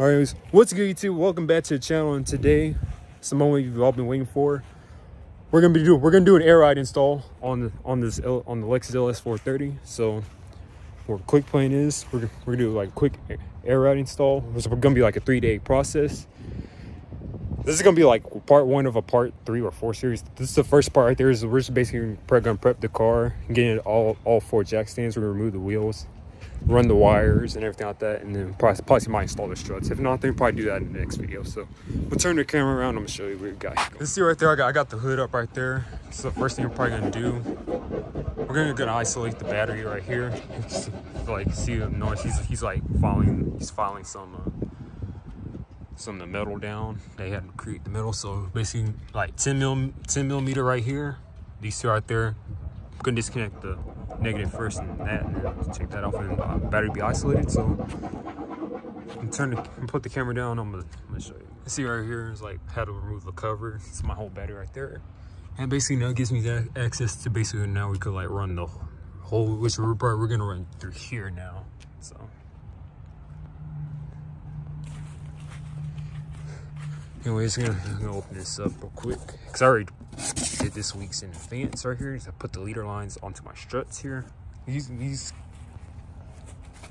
All right, what's good YouTube? Welcome back to the channel and today, it's the moment you've all been waiting for. We're gonna be doing we're gonna do an air ride install on the on this on the Lexus LS 430. So what quick plan is we're, we're gonna do like a quick air ride install. It's gonna be like a three day process. This is gonna be like part one of a part three or four series. This is the first part right there. Is we're just basically gonna prep the car, getting it all all four jack stands. We're gonna remove the wheels run the wires and everything like that and then probably, probably might install the struts if not then probably do that in the next video so. We'll turn the camera around i'm gonna show you what we got let's see right there i got, I got the hood up right there. So the first thing we're probably gonna do. We're gonna, gonna isolate the battery right here. Like see the noise. He's, he's like filing he's filing some uh, some of the metal down. They had to create the metal so basically like 10 mil 10 millimeter right here. These two right there. I'm gonna disconnect the negative first and that and then take that off and uh, battery be isolated so and turn and put the camera down I'm gonna, I'm gonna show you. See right here is like how to remove the cover. It's my whole battery right there. And basically now it gives me that access to basically now we could like run the whole which we're, we're gonna run through here now so. Anyways I'm gonna, I'm gonna open this up real quick because I already did this week's in advance right here. I put the leader lines onto my struts here. These, these,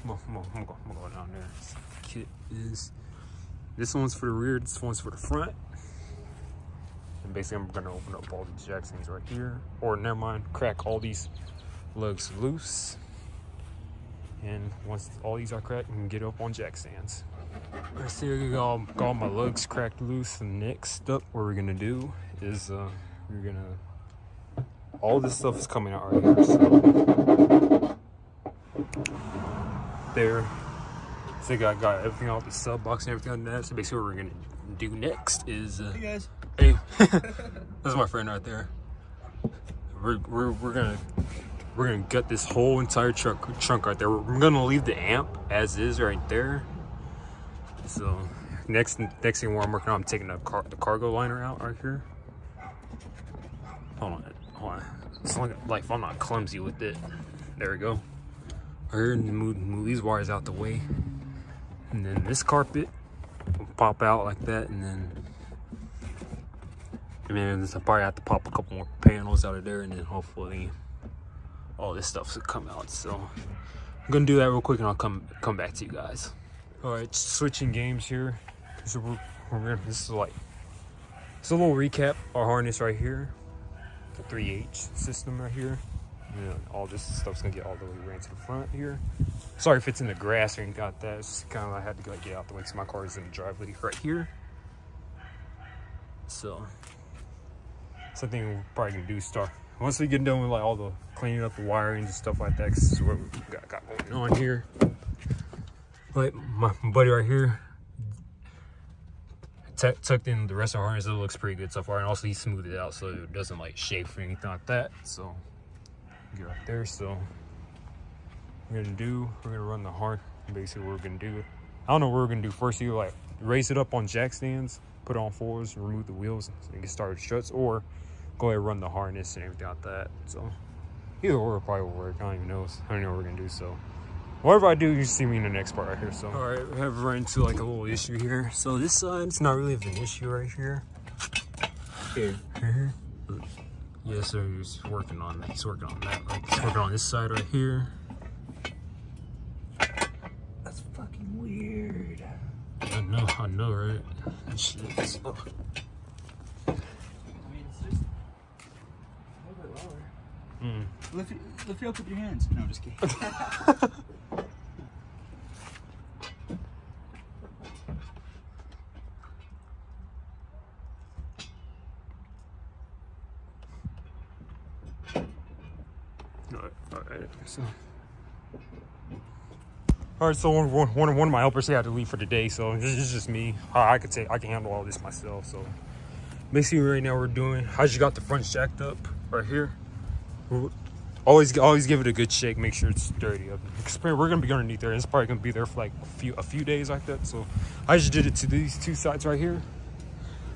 I'm gonna, go down there. Kit is, this one's for the rear, this one's for the front. And basically I'm gonna open up all these jacksons right here. Or never mind, crack all these lugs loose. And once all these are cracked, we can get up on jack stands. I see I got all my lugs cracked loose. And next up, what we're gonna do is uh, we're gonna all this stuff is coming out right here so. There. So I got, got everything out the sub box and everything on that. So basically what we're gonna do next is uh, hey guys. hey. That's my friend right there. We're, we're, we're gonna we're gonna gut this whole entire truck, trunk right there. We're gonna leave the amp as is right there. So next next thing where I'm working on I'm taking the car the cargo liner out right here Hold on, hold on. It's like, like I'm not clumsy with it. There we go. Here, move, move these wires out the way. And then this carpet will pop out like that. And then, and then I probably have to pop a couple more panels out of there. And then hopefully all this stuff should come out. So I'm gonna do that real quick and I'll come come back to you guys. All right, switching games here. So we're, we're this is like, it's a little recap. Our harness right here the 3H system right here. all this stuff's gonna get all the way ran to the front here. Sorry if it's in the grass anything got that. It's kind of I had to like, get out the way because my car is in the driveway right here. So something we're probably gonna do start once we get done with like all the cleaning up the wiring and stuff like that. This is what we got, got going on here. Like my buddy right here, tucked in the rest of our harness. It looks pretty good so far. And also he smoothed it out so it doesn't like shake or anything like that. So get right there. So we're gonna do, we're gonna run the hard, basically what we're gonna do. I don't know what we're gonna do first. Either like raise it up on jack stands, put on fours, remove the wheels so you can start the struts, or go ahead and run the harness and everything like that. So either or probably will work. I don't even know. I don't know what we're gonna do. So whatever I do, you see me in the next part right here. So, all right, we have run into like a little issue here. So this side, it's not really an issue right here. Here. here. Yes, sir. He's working on that. He's working on that. Like he's working on this side right here. That's fucking weird. I know. I know, right? Shit. Oh. Mm. Lift, lift it up with your hands. No, I'm just kidding. So. All right, so one, one, one of my helpers he had to leave for today, so it's just, just me. I, I could I can handle all this myself. So basically, right now we're doing. I just got the front jacked up right here. Always, always give it a good shake. Make sure it's dirty. Up. We're gonna be underneath there. It's probably gonna be there for like a few, a few days like that. So I just did it to these two sides right here.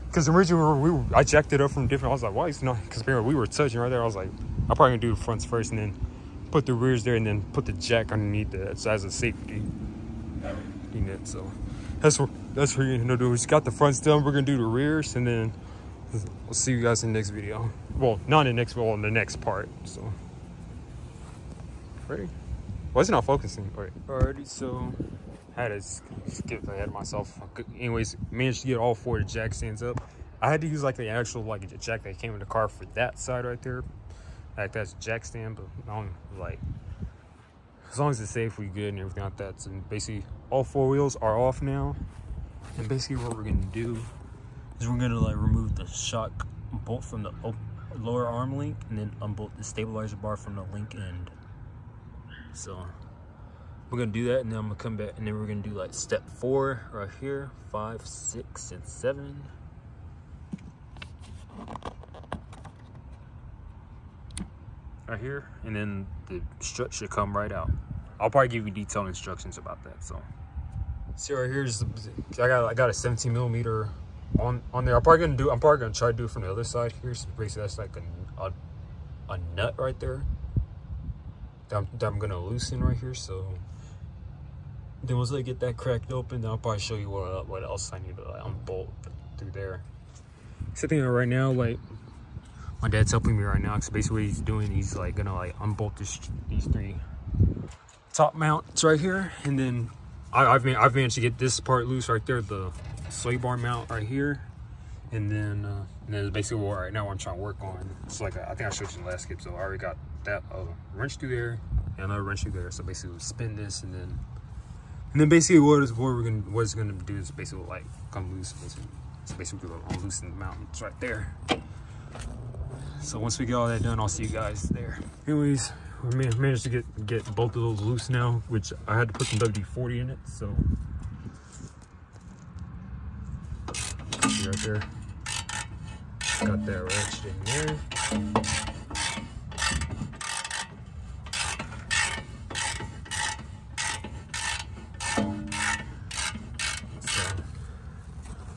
Because originally we were, I jacked it up from different. I was like, why is not? Because we were touching right there. I was like, I'm probably gonna do the fronts first and then put the rears there and then put the jack underneath it so as a safety unit. So that's what that's what you're gonna do. We just got the fronts done. We're gonna do the rears, and then we'll see you guys in the next video. Well, not in the next, well, in the next part. So, ready? Why is it not focusing? All right. Alrighty, so I had to skip ahead of myself. Anyways, managed to get all four of the jack stands up. I had to use like the actual like jack that came in the car for that side right there. Like that's jack stand, but don't like as long as it's safe, we good and everything like that. So basically, all four wheels are off now. And basically, what we're gonna do is we're gonna like remove the shock bolt from the lower arm link and then unbolt the stabilizer bar from the link end. So we're gonna do that and then I'm gonna come back and then we're gonna do like step four right here, five, six, and seven. Right here and then the strut should come right out. I'll probably give you detailed instructions about that so. See right here's i got i got a 17 millimeter on on there. I'm probably gonna do i'm probably gonna try to do it from the other side here so basically that's like a, a, a nut right there that I'm, that I'm gonna loosen right here so. Then once I get that cracked open, then I'll probably show you what, what else I need to like, unbolt through there. Sitting right now, like my dad's helping me right now because basically he's doing he's like gonna like unbolt this, these three top mounts right here and then I, have I've managed to get this part loose right there the sway bar mount right here and then uh, and then basically what right now I'm trying to work on it's like a, I think I showed you the last skip so I already got that uh, wrench through there and another wrench through there so basically we'll spin this and then and then basically what is what we're gonna what gonna do is basically like come loose basically. So basically I'll loosen the mountains right there so once we get all that done, I'll see you guys there. Anyways, we managed to get, get both of those loose now, which I had to put some WD-40 in it, so. Right there. Got that ratchet in there.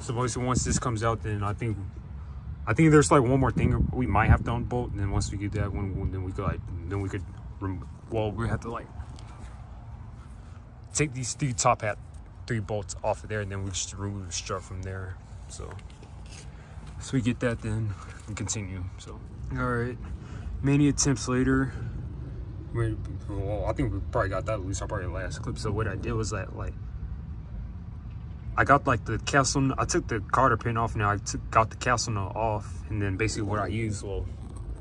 So, so once this comes out, then I think I think there's like one more thing we might have to unbolt, and then once we get that one, then we could like, then we could, well, we have to like take these three top hat three bolts off of there, and then we just remove the strut from there. So, so we get that, then we continue. So, all right, many attempts later. well, I think we probably got that loose. I probably last clip. So what I did was that like I got like the castle, I took the cotter pin off now, I took, got the castle nut off, and then basically what I use, well,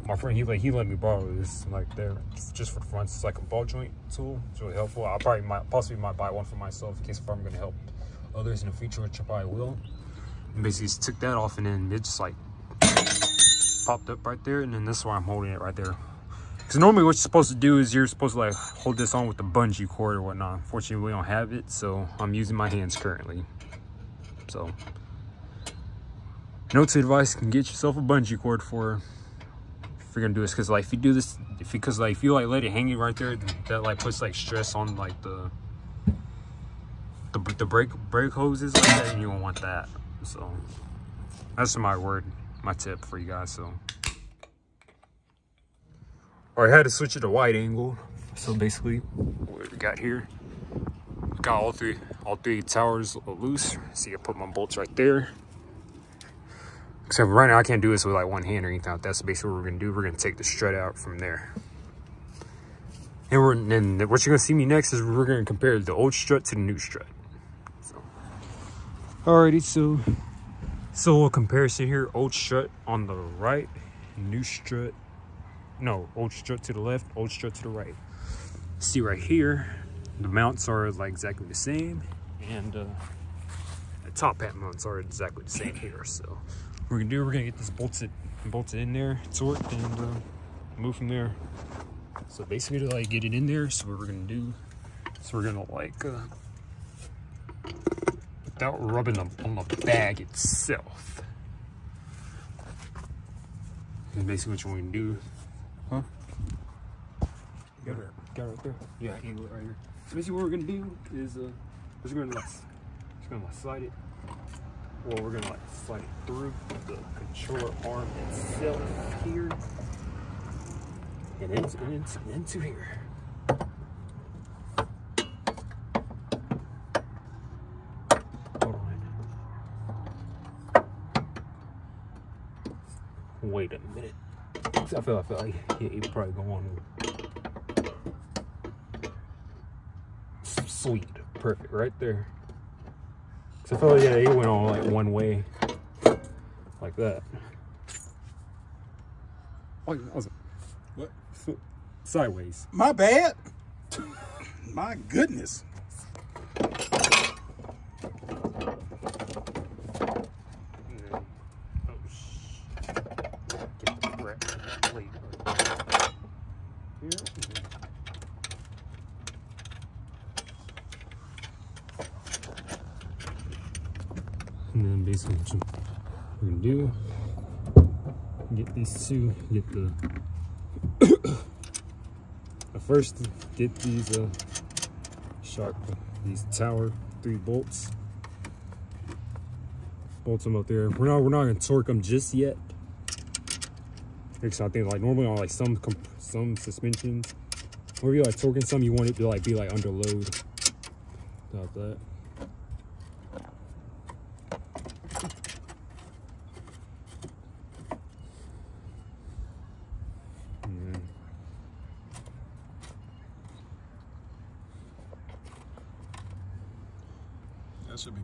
my friend, he let, he let me borrow this, like there, just for front, it's like a ball joint tool, it's really helpful. I probably might, possibly might buy one for myself in case if I'm gonna help others in the future, which I probably will. And basically just took that off and then it just like popped up right there, and then this is why I'm holding it right there. Because normally what you're supposed to do is you're supposed to like hold this on with the bungee cord or whatnot. Unfortunately, we don't have it, so I'm using my hands currently. So, notes of advice can get yourself a bungee cord for if you're gonna do this. Because like if you do this, if because like if you like let it hanging right there, that like puts like stress on like the the the brake brake hoses like that, and you don't want that. So that's my word, my tip for you guys. So. Right, I had to switch it to wide angle. So basically, what we got here, got all three all three towers loose. See, I put my bolts right there. Except right now I can't do this with like one hand or anything like that. So basically what we're gonna do, we're gonna take the strut out from there. And we're what you're gonna see me next is we're gonna compare the old strut to the new strut. So alrighty, so so a comparison here, old strut on the right, new strut. No, old strut to the left, old strut to the right. See right here, the mounts are like exactly the same and uh, the top hat mounts are exactly the same here so. We're gonna do we're gonna get this bolted bolted in there torqued and uh, move from there. So basically to like get it in there so what we're gonna do so we're gonna like uh, without rubbing them on the bag itself. And basically what you want to do. Huh? Got it got it right there? Yeah angle it right here so basically what we're gonna do is, uh, we're just gonna like, just gonna like slide it, well we're gonna like slide it through the controller arm itself here, and into, and into, and into here. Wait a minute. I feel, I feel like yeah, it probably go on Sweet, perfect, right there. So I feel like yeah, he went on like one way, like that. Oh, was What? Sideways. My bad. My goodness. And then basically what we're gonna do, get these two, get the, first get these uh, sharp, these tower three bolts. Bolt them up there. We're not, we're not gonna torque them just yet. Because I think like normally on like some some suspensions, or you like torquing some, you want it to like be like under load. That. That should be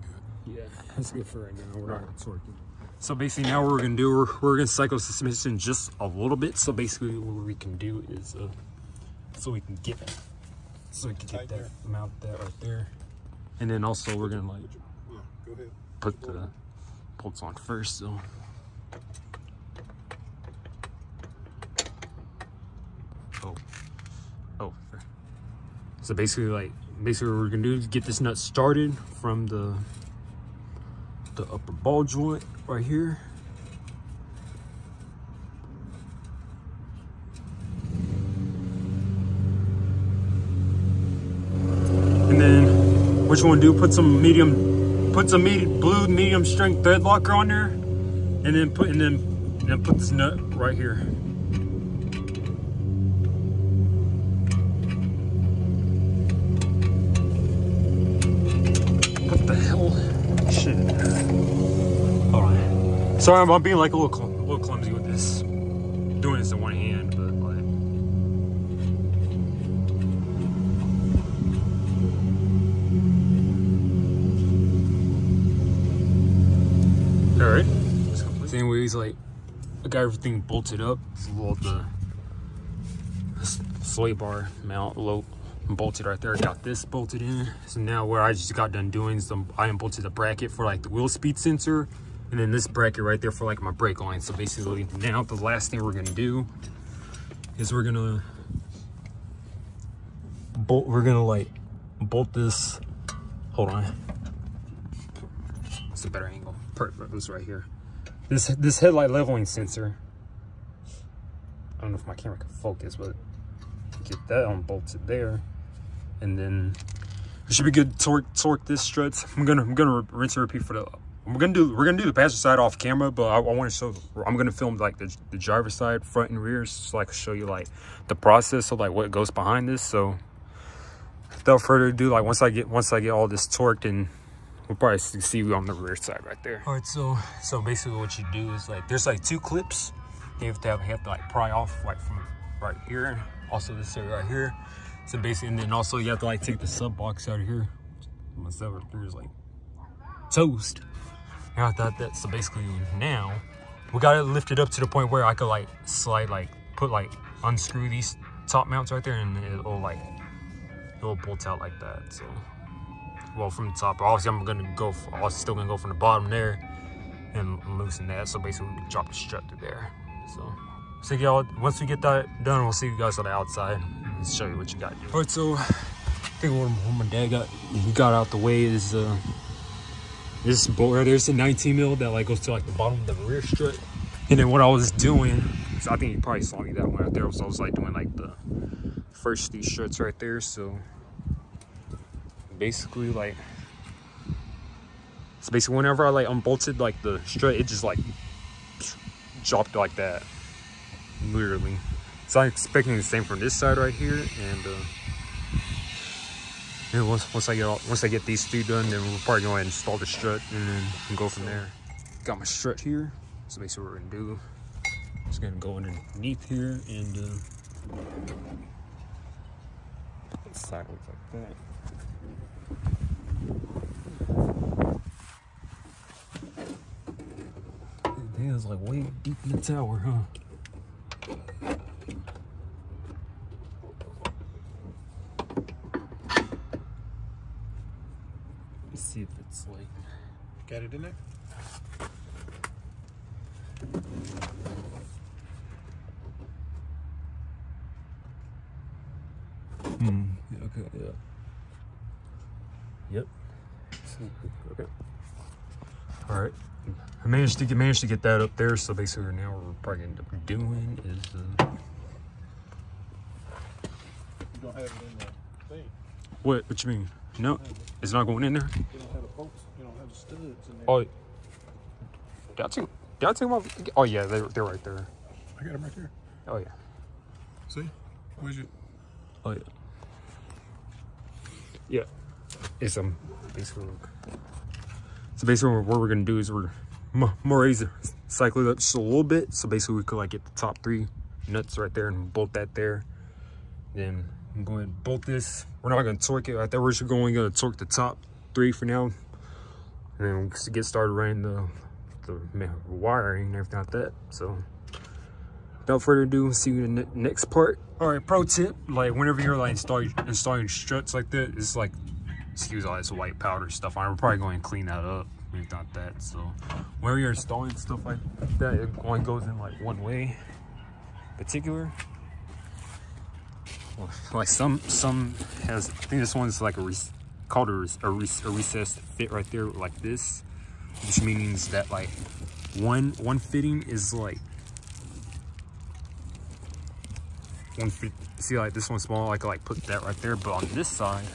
good. For right now. We're not torquing. So basically now what we're gonna do, we're, we're gonna cycle suspension just a little bit. So basically what we can do is, uh, so we can get, so we can get that, mount that right there. And then also we're gonna like, Yeah, go ahead. put the bolts on first, so. Oh, oh. So basically like, basically what we're gonna do is get this nut started from the the upper ball joint right here. And then what you want to do, put some medium, put some blue medium strength thread locker on there, and then put and then and then put this nut right here. Sorry, I'm, I'm being like a little, a little clumsy with this. Doing this in one hand, but like. All right. So anyways, like, I got everything bolted up. Little the sway bar mount low bolted right there. Got this bolted in. So now what I just got done doing is I unbolted the bracket for like the wheel speed sensor. And then this bracket right there for like my brake line. So basically now the last thing we're gonna do is we're gonna bolt, we're gonna like bolt this, hold on. It's a better angle. Perfect, this right here. This, this headlight leveling sensor. I don't know if my camera can focus, but get that on bolted there and then it should be good to torque torque this struts i'm gonna i'm gonna rinse and repeat for the we're gonna do we're gonna do the passenger side off camera but i, I want to show i'm gonna film like the, the driver's side front and rear so i can show you like the process of like what goes behind this so. Without further ado like once i get once i get all this torqued and we'll probably see you on the rear side right there. All right so so basically what you do is like there's like two clips. You have to have, have to like pry off like from right here also this area right here. So basically and then also you have to like take the sub box out of here. My right there is like toast and i thought that so basically now we got it lifted up to the point where i could like slide like put like unscrew these top mounts right there and it'll like it'll bolt out like that so. Well from the top obviously i'm gonna go for, i'm still gonna go from the bottom there and loosen that so basically we drop the strut to there so. So y'all once we get that done we'll see you guys on the outside and show you what you got. All right so i think what my dad got he got out the way is uh this bolt right there's a 19 mil that like goes to like the bottom of the rear strut and then what i was doing so i think you probably saw me that one out there so i was like doing like the first these struts right there so basically like so basically whenever i like unbolted like the strut it just like dropped like that literally. So i'm expecting the same from this side right here and uh and once once i get all once i get these two done then we'll probably go ahead and install the strut and then go from there got my strut here so basically what we're gonna do Just gonna go underneath here and uh, sideways like that. Damn, it's like way deep in the tower, huh? Let's see if it's like Got it in there? Hmm. yeah, Okay. Yeah. Yep. Okay. All right. I managed to get managed to get that up there. So basically, now what we're probably gonna end up doing is. Uh, You don't have it in the thing. what? What you mean? No, it's not going in there. You don't have the bolts. You don't have the studs in there. Oh. Did I take? Did I take them? Oh yeah, they're they're right there. I got them right there. Oh yeah. See? Where's your? Oh yeah. Yeah. It's um basically so basically what we're gonna do is we're mo- more easy cycle it up just a little bit. So basically we could like get the top three nuts right there and bolt that there. Then I'm going to bolt this. We're not gonna torque it right there. We're just going to torque the top three for now. And then we'll get started running the the wiring and everything like that. So without further ado, see you in the next part. All right, pro tip, like whenever you're like installing, installing struts like that, it's like, excuse all this white powder stuff. We're probably going to clean that up, if not that. So whenever you're installing stuff like that, it only goes in like one way particular. Like some, some has, I think this one's like a, called a, a, a recessed fit right there like this, which means that like one, one fitting is like one fit, see like this one's small, I could like put that right there, but on this side,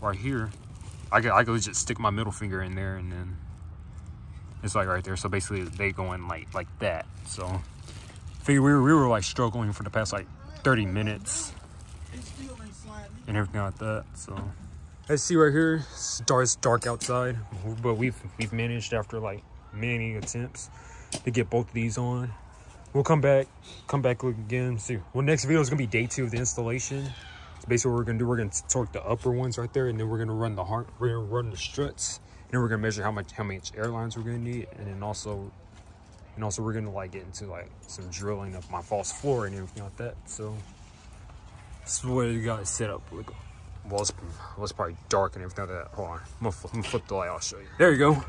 right here, I could, I could just stick my middle finger in there and then it's like right there. So basically they go in like, like that. So figure we were, we were like struggling for the past like 30 minutes and everything like that. So let's see right here, it's dark, it's dark outside, but we've, we've managed after like many attempts to get both of these on. We'll come back, come back look again. See, well, next video is gonna be day two of the installation. So basically, what we're gonna do, we're gonna torque the upper ones right there, and then we're gonna run the heart, we're gonna run the struts, and then we're gonna measure how much, how much airlines we're gonna need, and then also, and also we're gonna like get into like some drilling of my false floor and everything like that. So this is what you got set up. Well, it's, it's probably dark and everything like that. Hold on, I'm gonna, flip, I'm gonna flip the light. I'll show you. There you go.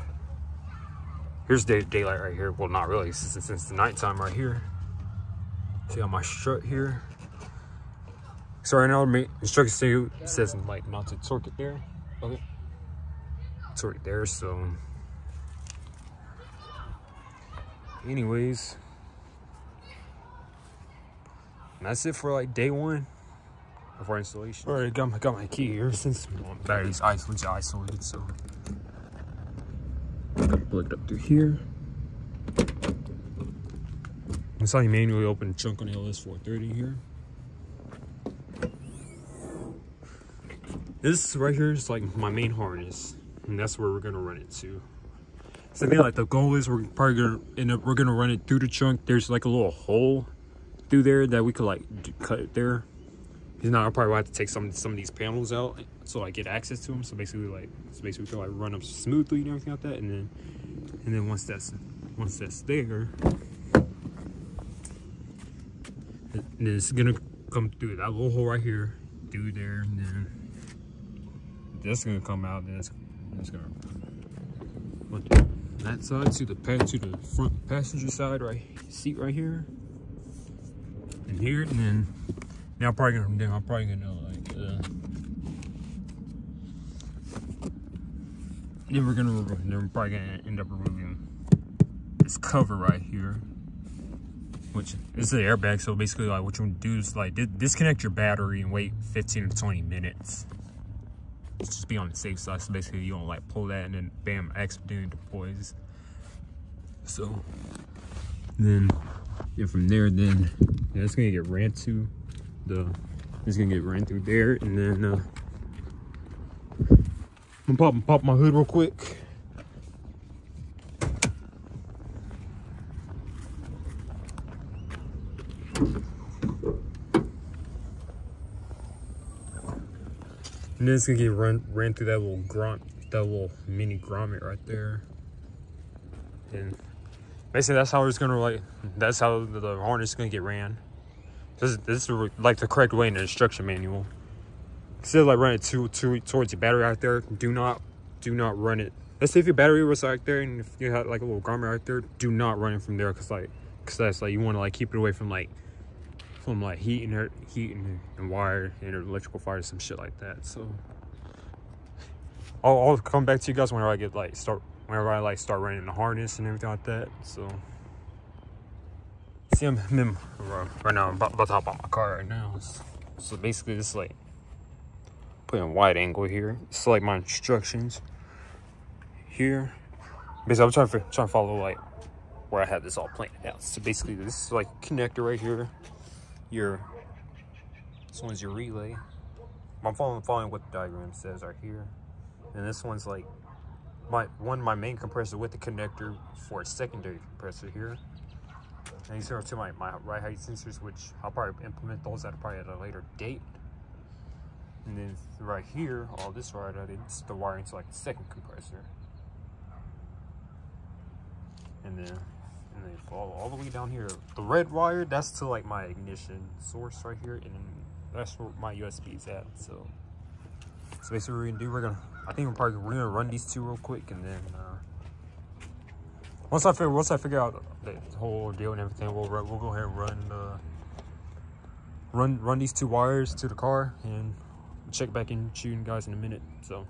Here's day, daylight right here. Well, not really, since, since the nighttime right here. See on my strut here. So right now, my instruction say- says like not to torque it there. Okay. Torque it there, so. Anyways. And that's it for like day one our installation. All right, got my, got my key here since battery's isolated, isolated so. Plug it up through here. That's how you manually open a trunk on the LS430 here. This right here is like my main harness, and that's where we're gonna run it to. So I mean, like the goal is we're probably gonna end up we're gonna run it through the chunk. There's like a little hole through there that we could like cut there. Because now I probably have to take some some of these panels out so I get access to them. So basically like so basically we can like run them smoothly and everything like that, and then and then once that's once that's there, and then it's gonna come through that little hole right here, through there, and then that's gonna come out. And Then it's, it's gonna put that side to the pad to the front passenger side right seat right here, and here, and then now I'm probably gonna I'm probably gonna like uh, then we're gonna then we're probably gonna end up removing this cover right here which is the airbag. So basically, like what you want to do is like di- disconnect your battery and wait 15 to 20 minutes. Just be on the safe side. So basically, you don't like pull that and then bam, accidentally deploys. So then, yeah, from there, then yeah, it's gonna get ran to the it's gonna get ran through there and then uh i'm popping pop my hood real quick. And then it's gonna get run ran through that little grunt that little mini grommet right there. And basically that's how it's gonna like that's how the harness is gonna get ran. This is, this is like the correct way in the instruction manual. Instead of like running it to, to, towards your battery out there, do not do not run it. Let's say if your battery was out there and if you had like a little grommet out there, do not run it from there because like because that's like you want to like keep it away from like from like heat and heat and, and wire and electrical fire some shit like that. So I'll, I'll come back to you guys whenever I get like start whenever I like start running the harness and everything like that. So see I'm, I'm right now I'm about, about to hop on my car right now. So basically this is like putting wide angle here. It's like my instructions here. Basically I'm trying to trying to follow like where I have this all planned out. So basically this is like connector right here. Your this one's your relay. I'm following following what the diagram says right here. And this one's like my one my main compressor with the connector for a secondary compressor here. And these are two my, my ride height sensors, which I'll probably implement those at probably at a later date. And then right here, all this right out, it's the wiring to like the second compressor. And then and then follow all the way down here. The red wire, that's to like my ignition source right here, and that's where my USB is at. So, so basically, what we're gonna do, we're gonna, I think we're probably we're gonna run these two real quick, and then uh, once I figure once I figure out the whole deal and everything, we'll we'll go ahead and run uh, run run these two wires to the car, and check back in shooting guys in a minute. So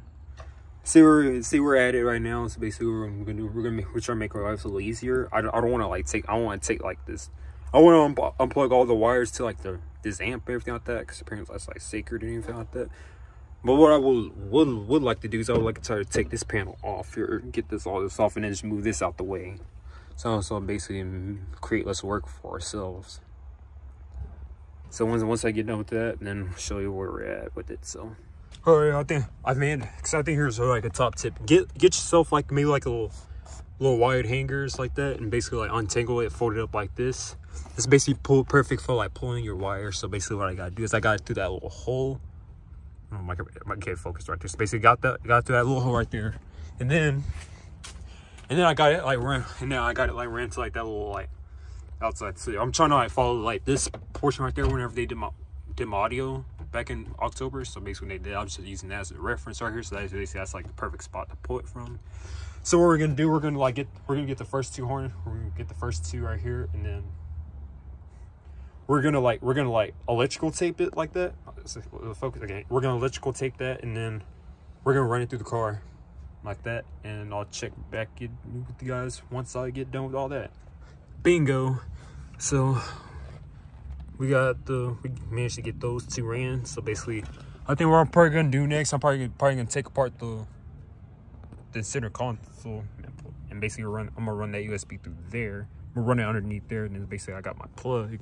see where see we're at it right now. So basically, we're gonna do we're gonna make, we're trying to make our lives a little easier. I don't, I don't want to like take I want to take like this. I want to un unplug all the wires to like the this amp and everything like that because apparently that's like sacred and anything like that. But what I would would would like to do is I would like to try to take this panel off here, get this all this off, and then just move this out the way. So so basically create less work for ourselves. So once once I get done with that, then show you where we're at with it. So. Oh, all right, I think I made because I think here's uh, like a top tip. Get get yourself like maybe like a little little wired hangers like that, and basically like untangle it, fold it up like this. This basically pull perfect for like pulling your wire. So basically, what I gotta do is I gotta do that little hole. Oh, my get focused right there. So basically, got that got through that little hole right there, and then and then I got it like ran, and then I got it like ran to like that little like outside. So I'm trying to like follow like this portion right there. Whenever they did my did my audio back in October. So basically when they did, I'm just using that as a reference right here. So that's basically that's like the perfect spot to pull it from. So what we're gonna do, we're gonna like get we're gonna get the first two horn, we're gonna get the first two right here, and then we're gonna like we're gonna like electrical tape it like that. Focus again. We're gonna electrical tape that, and then we're gonna run it through the car like that, and I'll check back in with you guys once I get done with all that. Bingo. So we got the we managed to get those two ran so basically i think what i'm probably gonna do next i'm probably probably gonna take apart the the center console and basically run i'm gonna run that usb through there i'm gonna run it underneath there and then basically i got my plug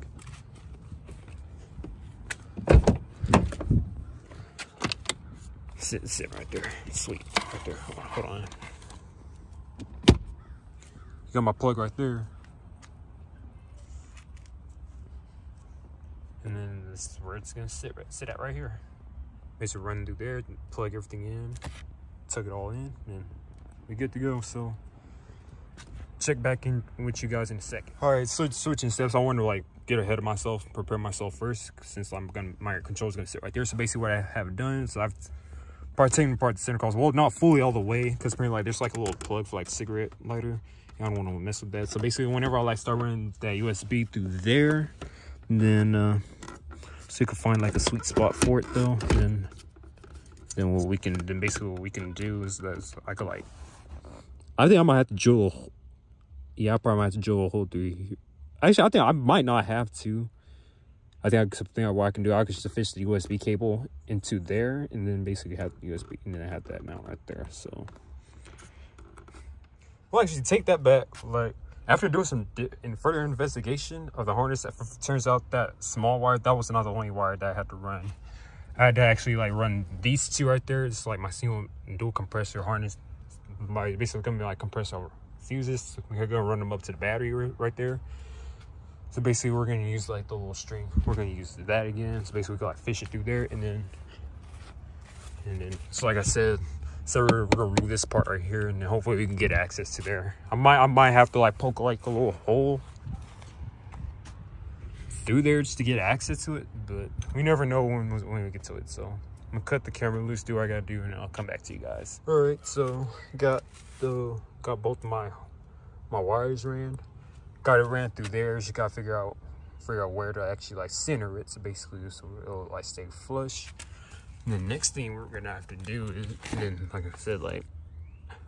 sit sit right there sweet right there hold on, hold on. you got my plug right there and then this is where it's gonna sit sit at right here. Basically run through there, plug everything in, tuck it all in, and we good to go. So check back in with you guys in a second. All right, so switching steps. I want to like get ahead of myself, prepare myself first, since I'm gonna my control's gonna sit right there. So basically, what I have done is I've probably taken apart the center console. Well, not fully all the way, because pretty like there's like a little plug for like cigarette lighter. I don't want to mess with that. So basically, whenever I like start running that USB through there, then uh, so you can find like a sweet spot for it though. Then then what we can then basically what we can do is that I could like I think I might have to drill. Yeah, I probably might have to drill a hole through here. Actually, I think I might not have to. I think I, something what I can do, I could just fish the USB cable into there, and then basically have the USB, and then I have that mount right there. So, well, actually, take that back. Like, after doing some in further investigation of the harness, it turns out that small wire, that was not the only wire that I had to run. I had to actually like run these two right there. It's like my single dual compressor harness. My basically gonna be like compressor fuses. We're gonna run them up to the battery right there. So basically we're gonna use like the little string. We're gonna use that again. So basically we can like fish it through there and then And then, so like I said, so we're, we're gonna remove this part right here, and then hopefully we can get access to there. I might, I might have to like poke like a little hole through there just to get access to it, but we never know when when we get to it. So I'm gonna cut the camera loose, do what I gotta do, and I'll come back to you guys. All right, so got the got both my my wires ran, got it ran through there. Just gotta figure out figure out where to actually like center it. So basically, so it'll like stay flush. And the next thing we're gonna have to do is, then like I said, like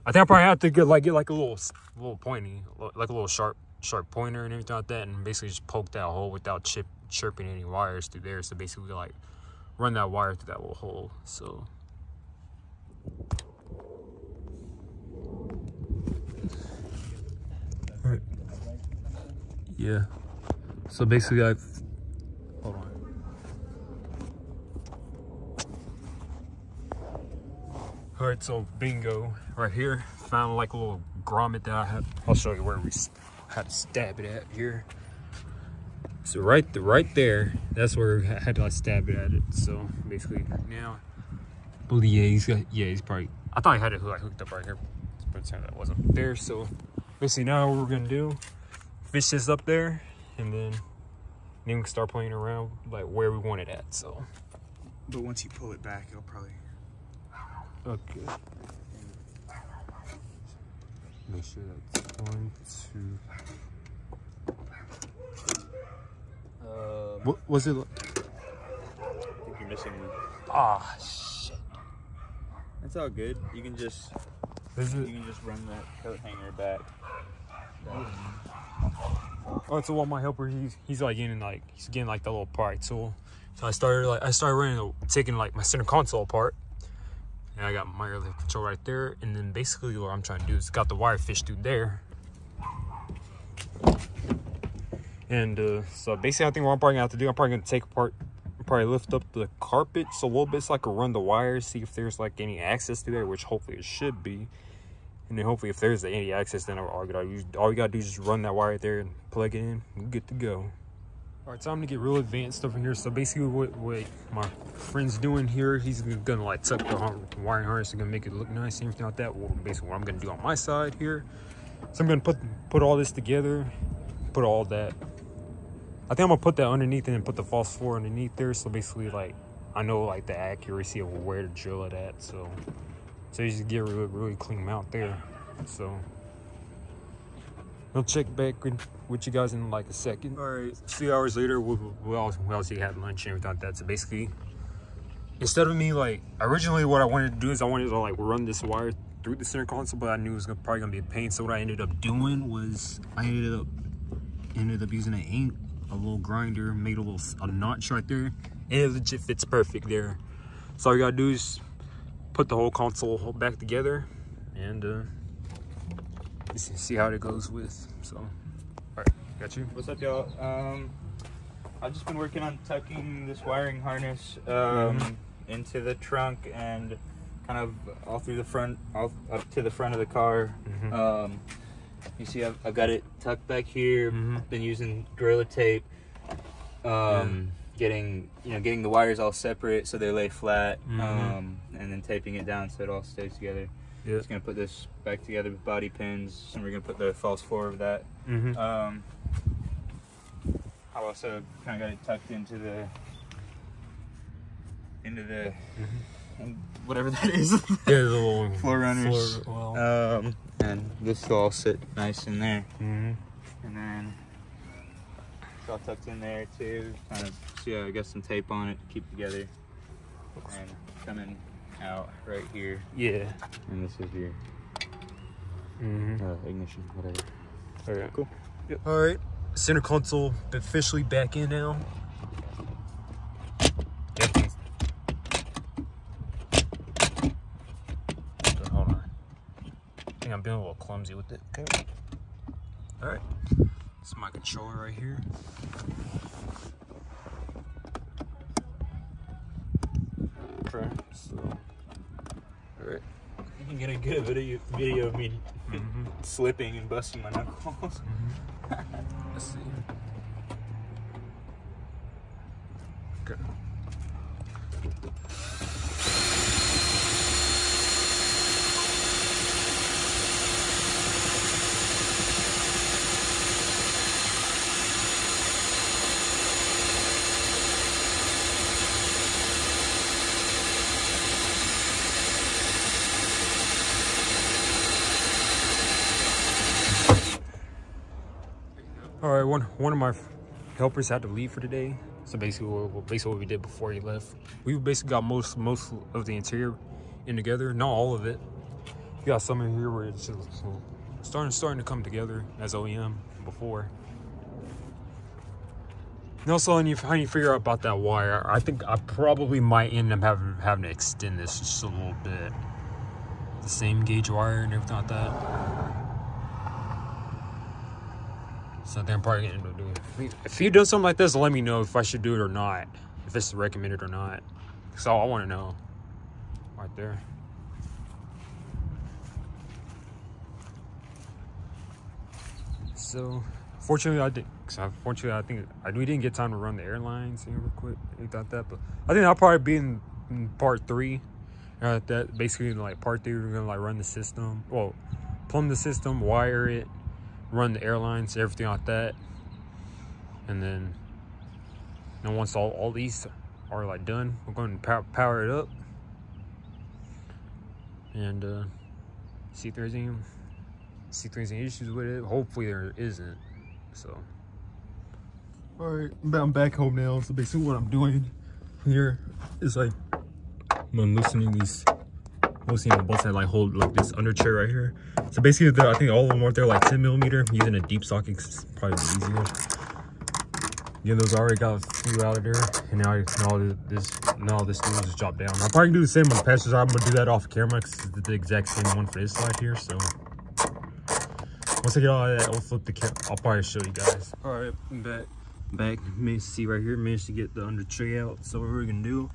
I think I probably have to get like get like a little little pointy, like a little sharp sharp pointer and everything like that, and basically just poke that hole without chip chirping any wires through there. So basically, like run that wire through that little hole. So. Yeah. So basically, I hold on. All right, so bingo right here. Found like a little grommet that I have. I'll show you where we had to stab it at here. So right, the, right there, that's where I had to like stab it at it. So basically now, believe yeah, he's got, yeah, he's probably. I thought he had it like hooked up right here, but that wasn't there. So basically now what we're gonna do, fish this up there, and then then we can start playing around like where we want it at. So. But once you pull it back, it'll probably. Okay. Make sure that's one, two. Uh, What was it? I think you're missing one. Ah, shit. That's all good. You can just Is you it? can just run that coat hanger back. Oh, so what my helper, he's he's like getting like he's getting like the little part tool. So I started like I started running taking like my center console apart. And I got my air lift control right there. And then basically what I'm trying to do is got the wire fish through there. And uh, so basically I think what I'm probably gonna have to do, I'm probably gonna take apart probably lift up the carpet so a little bit so I can run the wires, see if there's like any access to there, which hopefully it should be. And then hopefully if there's any access, then all we gotta all gotta do is just run that wire there and plug it in. We're good to go. All right, time to get real advanced over here. So basically what, what my friend's doing here, he's gonna like tuck the wiring harness and gonna make it look nice and everything like that. Well, basically what I'm gonna do on my side here. So I'm gonna put put all this together, put all that. I think I'm gonna put that underneath and then put the false floor underneath there. So basically like, I know like the accuracy of where to drill it at. So, so you just get really, really clean out there. So I'll check back with, you guys in like a second. All right, a few hours later, we, we, all, we obviously had lunch and everything like that. So basically, instead of me like, originally what I wanted to do is I wanted to like run this wire through the center console, but I knew it was gonna, probably gonna be a pain. So what I ended up doing was I ended up ended up using an ink, a little grinder, made a little a notch right there, and it legit fits perfect there. So all you gotta do is put the whole console back together, and uh, just see how it goes with. So, all right, got you. What's up, y'all? Um, I've just been working on tucking this wiring harness um, into the trunk and kind of all through the front, all up to the front of the car. Mhm. Um, you see, I've, I've got it tucked back here. Mhm. Been using Gorilla Tape. Um, Getting you know getting the wires all separate so they lay flat, Mhm. um, and then taping it down so it all stays together. Yeah. Just gonna put this back together with body pins, and we're gonna put the false floor of that Mm-hmm. um, I also kind of got it tucked into the into the whatever that is. yeah, the little Floor runners. Floor, well, um, and this will all sit nice in there, mhm. and then all tucked in there too. Kind of see, I got some tape on it to keep together, and coming out right here, Yeah. and this is your Mm-hmm. uh, ignition, whatever. All right. Cool. Yep. All right. Center console officially back in now. Everything's- hold on. I think I'm being a little clumsy with it. Okay. All right. This is my controller right here. Okay. So. All right. You can get a good video video of me Mhm. slipping and busting my knuckles. Let's see. Okay. All right, one of my helpers had to leave for today. So basically, what, basically what we did before he left, we basically got most most of the interior in together, not all of it. You got some in here where it's starting starting to come together as OEM before. And also, I need, I figure out about that wire. I think I probably might end up having having to extend this just a little bit. The same gauge wire and everything like that. So I think I'm probably gonna up doing. it. If you done something like this, let me know if I should do it or not. If it's recommended or not. Cause all I want to know. Right there. So, fortunately, I did. Cause unfortunately, I think I we didn't get time to run the airlines here real quick. Like that, but I think I'll probably be in, in part three. Uh, that basically like part three, we're gonna like run the system. Well, plumb the system, wire it, run the airlines, everything like that, and then, and once all all these are like done, we're going to power, power it up and uh, see if there's any see if there's any issues with it. Hopefully there isn't. So. All right, I'm back home now. So basically, what I'm doing here is like I'm unloosening these, loosening the bolts that like hold like this under chair right here. So basically, I think all of them are there like 10 millimeter. Using a deep socket it's probably easier. Yeah, those already got a few out of there, and now, now this now this thing just drop down. I'm probably do the same on the passenger. I'm gonna do that off camera because it's the exact same one for this side here. So once I get all that, I'll flip the camera. I'll probably show you guys. All right, back. Back, managed to see right here, managed to get the under tray out. So what we're gonna do,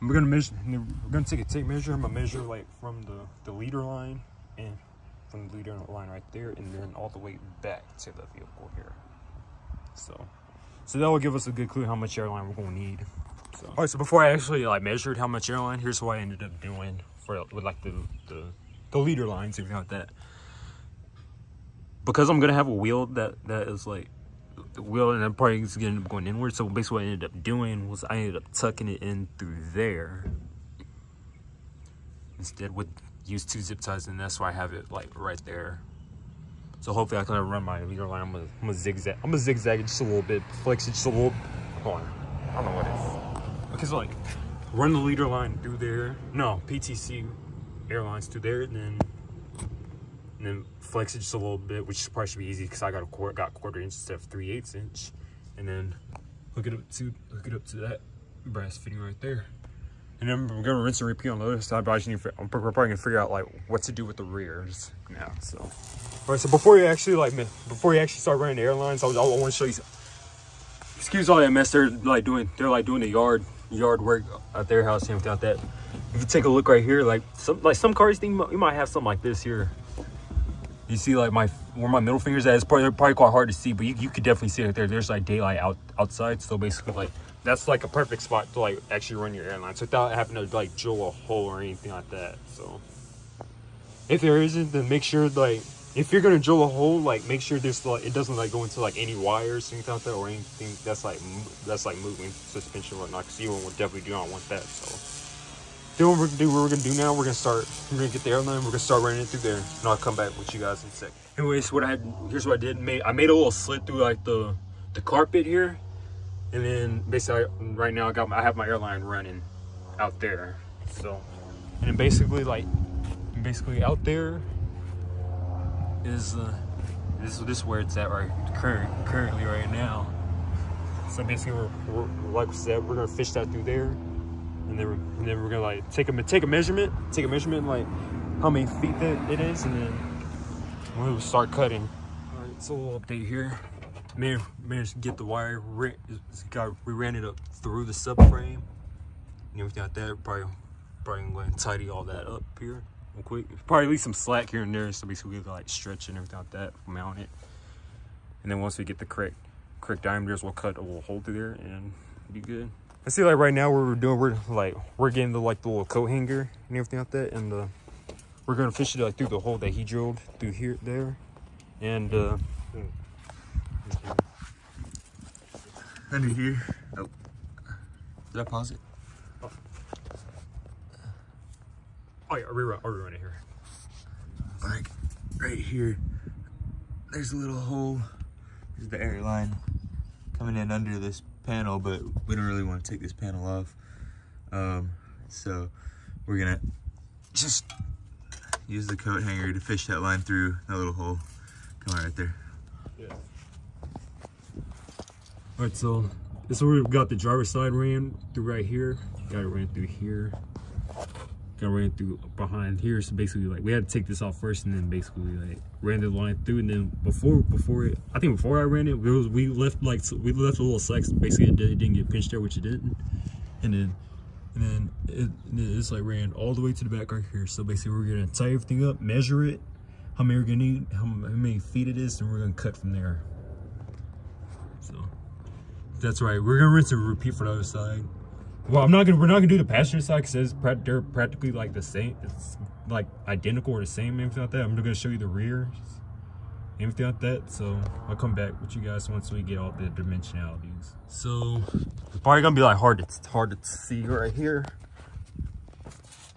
we're gonna measure. We're gonna take a tape measure. I'm gonna measure like from the the leader line and from the leader line right there, and then all the way back to the vehicle here. So. So that will give us a good clue how much airline we're gonna need. So. All right, so before I actually like measured how much airline, here's what I ended up doing for with like the the, the leader lines, everything like that. Because I'm gonna have a wheel that that is like the wheel, and I'm probably just gonna up going inward. So basically, what I ended up doing was I ended up tucking it in through there instead with use two zip ties, and that's why I have it like right there. So hopefully I can run my leader line. I'm gonna, I'm gonna zigzag. I'm gonna zigzag it just a little bit, flex it just a little. Hold on. I don't know what it is. Because like, run the leader line through there. No, PTC airlines through there, and then and then flex it just a little bit, which probably should be easy because I got a quarter, got quarter inch instead of three eighths inch, and then hook it up to hook it up to that brass fitting right there. And then we're gonna rinse and repeat on the other side, but I just need to, I'm probably gonna figure out like what to do with the rears now. So, all right. So before you actually like before you actually start running the airlines, I, I want to show you. Excuse all that mess they're like doing. They're like doing the yard yard work at their house and without that. If you take a look right here, like some like some cars, you might have something like this here. You see like my where my middle finger's at. It's probably probably quite hard to see, but you, you could definitely see it there. There's like daylight out outside, so basically like that's like a perfect spot to like actually run your airlines without having to like drill a hole or anything like that. So if there isn't, then make sure like if you're gonna drill a hole, like make sure there's like it doesn't like go into like any wires, anything like that, or anything that's like that's like moving suspension or whatnot. Because you will definitely do not want that. So. Then what we're gonna do, what we're gonna do now, we're gonna start, we're gonna get the airline, we're gonna start running it through there, and I'll come back with you guys in a sec. Anyways, what I had, here's what I did, made, I made a little slit through like the, the carpet here, and then basically, I, right now I got, my, I have my airline running out there, so, and basically like, basically out there is, uh, this, this is where it's at right, current, currently right now. So basically, we're, we're like I said, we're gonna fish that through there and then we're, and gonna like take a take a measurement, take a measurement like how many feet that it is, and then we'll start cutting. All right, so a little update here. Man, managed to get the wire. Got we ran it up through the subframe and everything like that. Probably probably gonna tidy all that up here real quick. Probably leave some slack here and there, so we can like stretch and everything like that, mount it. And then once we get the correct correct diameters, we'll cut a little hole through there and be good. I see like right now what we're doing, we're like we're getting the like the little coat hanger and everything like that, and uh, we're gonna fish it like through the hole that he drilled through here there, and uh, under here. Oh, did I pause it? Oh, oh yeah, I'll rerun, I'll rerun it here. Like right here, there's a little hole There's the air line coming in under this panel, but we don't really want to take this panel off. Um, so we're gonna just use the coat hanger to fish that line through that little hole. Come on right there. Yeah. All right, so this is where we've got the driver's side ran through right here. Got it ran through here. It ran through behind here. So basically, like we had to take this off first, and then basically like ran the line through. And then before before it, I think before I ran it, we was we left like so we left a little sex. Basically, it, did, it didn't get pinched there, which it didn't. And then and then it, then it's like ran all the way to the back right here. So basically, we're gonna tie everything up, measure it, how many we're gonna need, how many feet it is, and we're gonna cut from there. So. That's right. We're gonna rinse and repeat for the other side. Well, I'm not gonna. We're not gonna do the passenger side because they're practically like the same. It's like identical or the same. Everything like that. I'm gonna show you the rear, anything like that. So I'll come back with you guys once we get all the dimensionalities. So it's probably gonna be like hard. It's hard to see right here.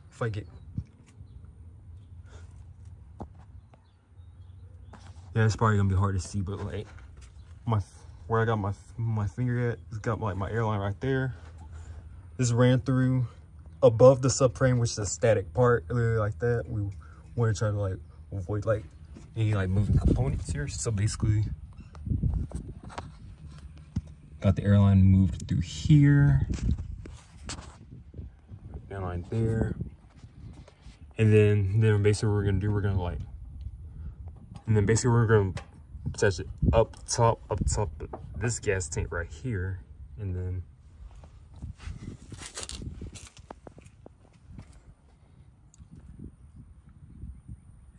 If I get. Yeah, it's probably gonna be hard to see, but like my where I got my my finger at. It's got like my airline right there. This ran through above the subframe, which is a static part, literally like that. We want to try to like avoid like any like moving components here. So basically, got the airline moved through here, airline there, and then then basically what we're gonna do we're gonna like, and then basically we're gonna attach it up top, up top this gas tank right here, and then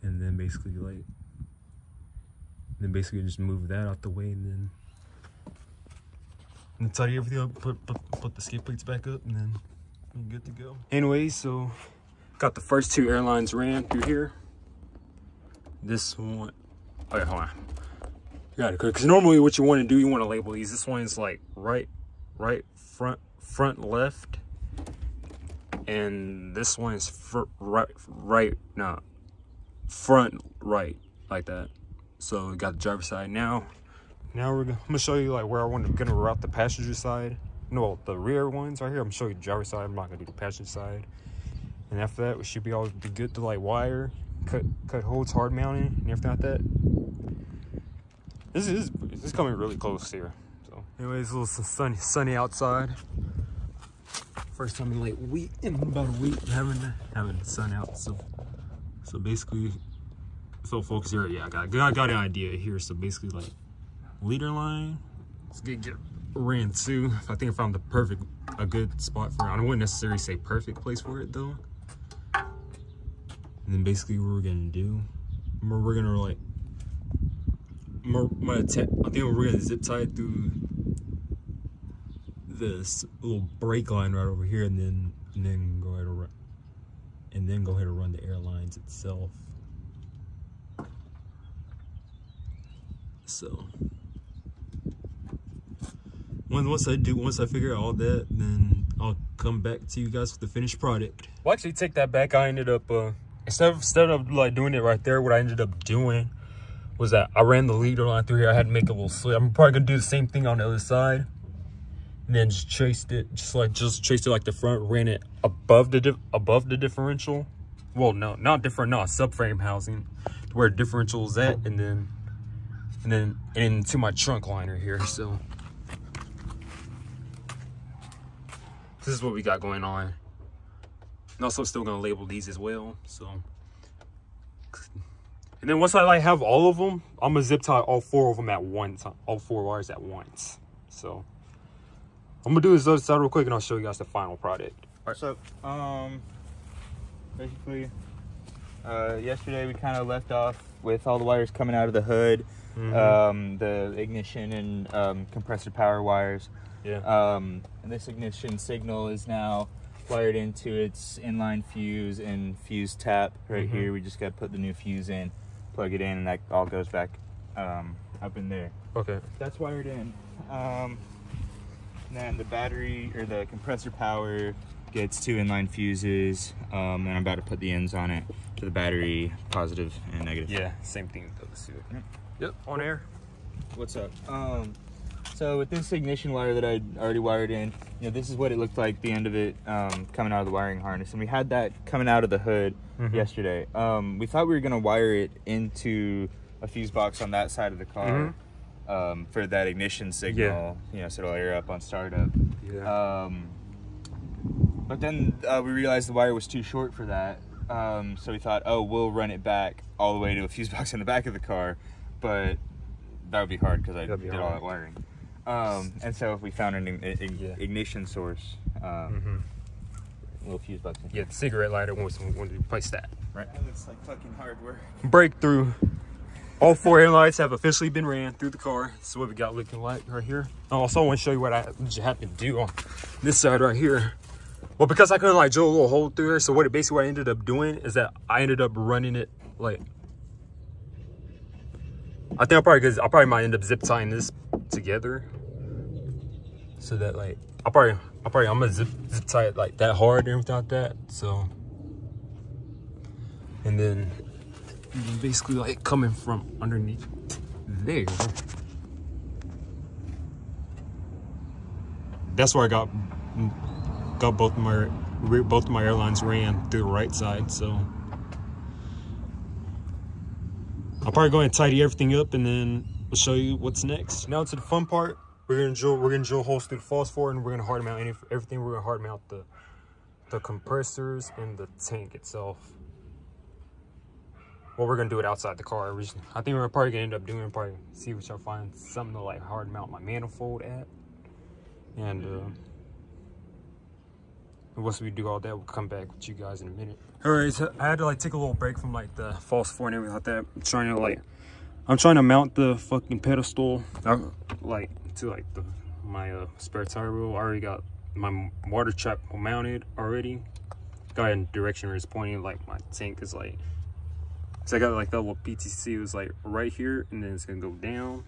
and then basically like then basically just move that out the way and then and tidy everything up, put, put, put the skid plates back up and then we're good to go. Anyway, so got the first two airlines ran through here. This one, oh yeah, hold on. You got it, because normally what you want to do, you want to label these. This one's like right, right, front, front, left, and this one's fr right, right, no, front, right, like that. So we got the driver's side now. Now we're gonna, I'm gonna show you like where I want to gonna route the passenger side. No, the rear ones right here. I'm gonna show you the driver's side. I'm not gonna do the passenger side. And after that, we should be all be good to like wire, cut, cut holes, hard mounting, and everything like that. This is this is coming really close here. So, anyways, a little sunny sunny outside. First time in like week, in about a week, having having sun out. So, so basically, so folks here, yeah, I got I got an idea here. So basically, like leader line, let's get get ran two. I think I found the perfect, a good spot for it. I wouldn't necessarily say perfect place for it though. And then basically, what we're gonna do, we're, gonna like my, my I think we're gonna zip tie through this little brake line right over here, and then and then go ahead and run, and then go ahead and run the airlines itself. So once I do, once I figure out all that, then I'll come back to you guys with the finished product. Well, actually, take that back. I ended up uh, instead of instead of like doing it right there, what I ended up doing was that I ran the leader line through here. I had to make a little slit. I'm probably gonna do the same thing on the other side. And then just traced it, just like just traced it like the front, ran it above the above the differential. Well, no, not different, no, subframe housing, where differential is at, and then and then into my trunk liner here. So this is what we got going on. And also still gonna label these as well. So and then once I like have all of them, I'm gonna zip tie all four of them at one time, all four wires at once. So I'm gonna do this other side real quick and I'll show you guys the final product. All right. So, um, basically, uh, yesterday we kind of left off with all the wires coming out of the hood, Mhm. um, the ignition and um, compressor power wires. Yeah. Um, and this ignition signal is now wired into its inline fuse and fuse tap right Mhm. here. We just got to put the new fuse in, plug it in, and that all goes back um, up in there. Okay. That's wired in. Um, and then the battery or the compressor power gets two inline fuses, um, and I'm about to put the ends on it to the battery, positive and negative. Yeah, same thing with those two. Yep. Yep, on air. What's up? Um, so with this ignition wire that I'd already wired in, you know, this is what it looked like, the end of it um, coming out of the wiring harness. And we had that coming out of the hood Mhm. yesterday. Um, we thought we were gonna wire it into a fuse box on that side of the car um, for that ignition signal, you know, so it'll air up on startup. Yeah. Um, but then uh, we realized the wire was too short for that. Um, so we thought, oh, we'll run it back all the way to a fuse box in the back of the car. But that would be hard because I be did all that wiring. Um, and so if we found an ig- ig- Yeah. ignition source, um, hmm little fuse box. Yeah, the cigarette lighter was when we replace that. Right. It's like fucking hard work. breakthrough. All four headlights have officially been ran through the car. Is what we got looking like right here. Oh, I also want to show you what I just happened to do on this side right here. Well, because I couldn't like drill a little hole through there, so what it basically what I ended up doing is that I ended up running it like. I think I probably cause I probably might end up zip tying this together, so that like I probably I probably I'm gonna zip, zip tie it like that hard and like that. So, and then Mm-hmm. basically like coming from underneath there. That's where I got got both my both my airlines ran through the right side. So I'll probably go ahead and tidy everything up, and then we'll show you what's next. Now to the fun part. We're gonna drill. We're gonna drill holes through the false forward, and we're gonna hard mount any, everything. We're gonna hard mount the the compressors and the tank itself. Well, we're gonna do it outside the car. I think we're probably gonna end up doing probably see if I find something to like hard mount my manifold at. And uh once we do all that, we'll come back with you guys in a minute. Alright, so I had to like take a little break from like the false four and everything like that. I'm trying to like I'm trying to mount the fucking pedestal uh, like to like the my uh, spare tire wheel. I already got my water trap mounted already. Got in direction where it's pointing like my tank is like so I got like that little PTC was like right here, and then it's gonna go down,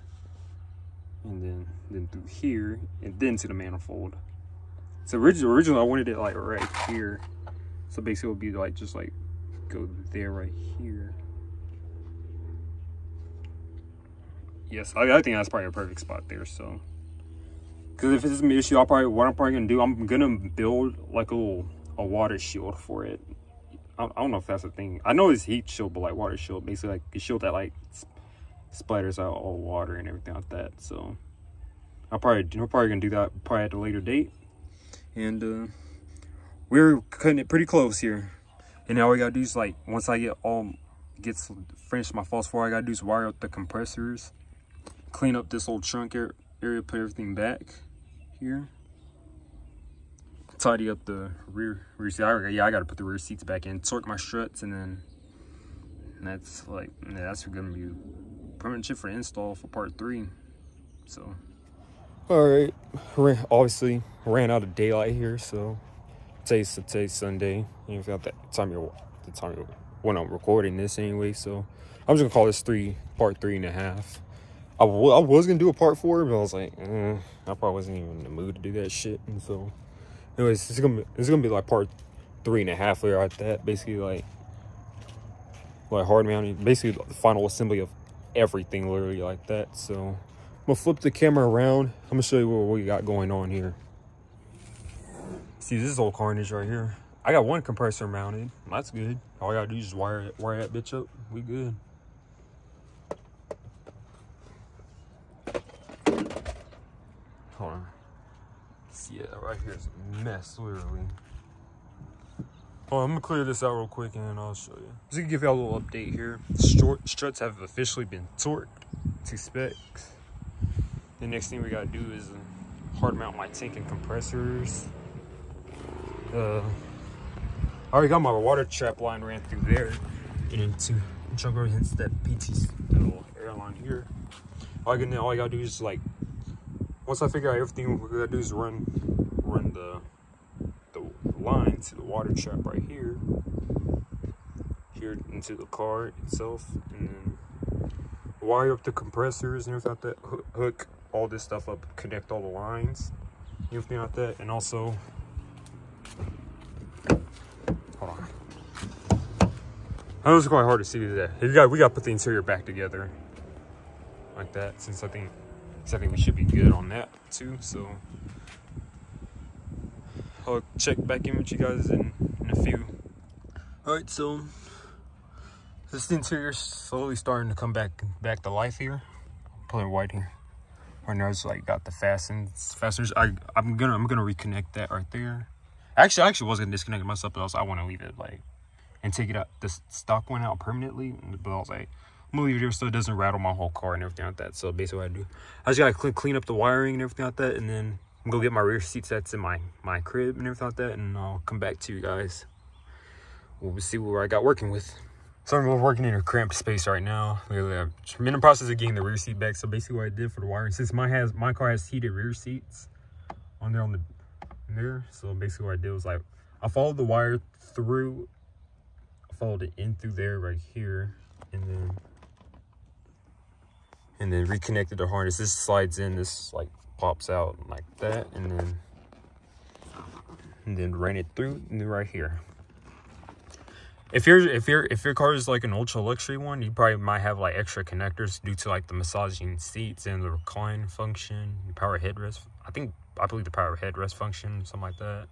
and then then through here, and then to the manifold. So originally, originally I wanted it like right here. So basically, it would be like just like go there right here. Yes, I, I think that's probably a perfect spot there. So, because if it's an issue, I'll probably what I'm probably gonna do, I'm gonna build like a little a water shield for it. I, I don't know if that's a thing. I know it's heat shield, but like water shield, basically like a shield that like sp- splatters out all water and everything like that. So I'll probably I'm probably gonna do that probably at a later date. And uh, we're cutting it pretty close here. And now we gotta do is like once I get all gets finished my false four, I gotta do is wire up the compressors, clean up this old trunk ar- area, put everything back here tidy up the rear rear seat. I, yeah, I got to put the rear seats back in, torque my struts, and then that's like yeah, that's gonna be pretty much for install for part three. So, all right, ran, obviously ran out of daylight here, so today's today's Sunday. You know, that time you're the time you're, when I'm recording this anyway. So I'm just gonna call this three part three and a half. I, I was gonna do a part four, but I was like, eh, I probably wasn't even in the mood to do that shit, and so. Anyways, it's gonna be it's gonna be like part three and a half later like that. Basically like like hard mounting, basically the final assembly of everything literally like that. So I'm gonna flip the camera around. I'm gonna show you what we got going on here. See this is old carnage right here. I got one compressor mounted. That's good. All I gotta do is wire it, wire that bitch up. We good. Hold on. Yeah, right here is a mess, literally. Oh, I'm gonna clear this out real quick and then I'll show you. Just to give y'all a little update here. Short struts have officially been torqued to specs. The next thing we gotta do is uh, hard mount my tank and compressors. Uh, I already got my water trap line ran through there and into jump over into that PT the little airline here. All I, can, all I gotta do is like once I figure out everything, what we gotta do is run run the the line to the water trap right here, here into the car itself, and then wire up the compressors and everything like that. Hook, all this stuff up, connect all the lines, everything like that, and also hold on. I know it's quite hard to see that. We got we got to put the interior back together. like that. Since I think, since I think we should be good on that too. So I'll check back in with you guys in, in a few. All right, so this interior slowly starting to come back back to life here. Putting white here. Right now, it's like got the fastens, fasteners. I I'm gonna I'm gonna reconnect that right there. Actually, I actually was gonna disconnect myself, but I want to leave it like and take it out the stock went out permanently. But I was like, I'm gonna leave it here so it doesn't rattle my whole car and everything like that. So basically, what I do, I just gotta clean, clean up the wiring and everything like that, and then I'm gonna get my rear seat sets in my my crib and everything like that, and I'll come back to you guys. We'll see what I got working with. So I'm working in a cramped space right now. Literally, I'm in the process of getting the rear seat back. So basically, what I did for the wiring, since my has my car has heated rear seats on there on the mirror. So basically, what I did was like I followed the wire through. I followed it in through there right here, and then and then reconnected the harness. This slides in. This like pops out like that, and then and then ran it through and then right here. If your if your if your car is like an ultra luxury one, you probably might have like extra connectors due to like the massaging seats and the recline function, power headrest. I think I believe the power headrest function, something like that.